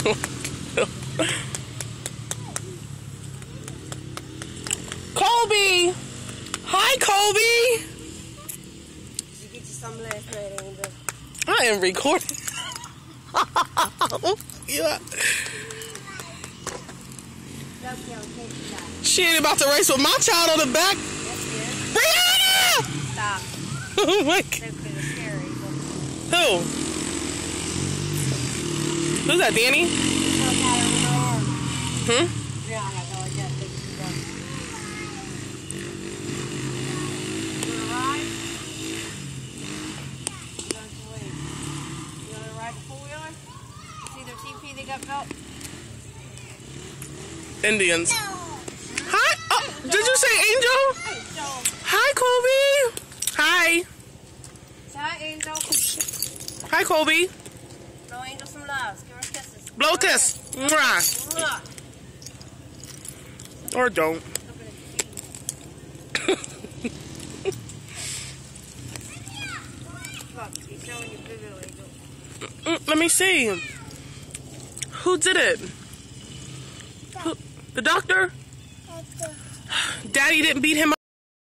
Colby! Hi, Colby! I am recording. yeah. She ain't about to race with my child on the back. Brianna! Stop. oh my god. Who? Who's that, Danny? Hmm? Yeah, I know. I got. You wanna ride? You want to? You wanna ride the four-wheeler? See their TP they got built? Indians. Hi. Oh, did you say Angel? Hi, Kobe. Hi. Hi, Angel. Hi, Kobe. Blow Angel some loves. Give her kisses. Blow kiss. Mwah. Or don't. Look at his feet. Look, he's showing you video, Angel. Mm, Let me see. Who did it? Who, the doctor? Daddy didn't beat him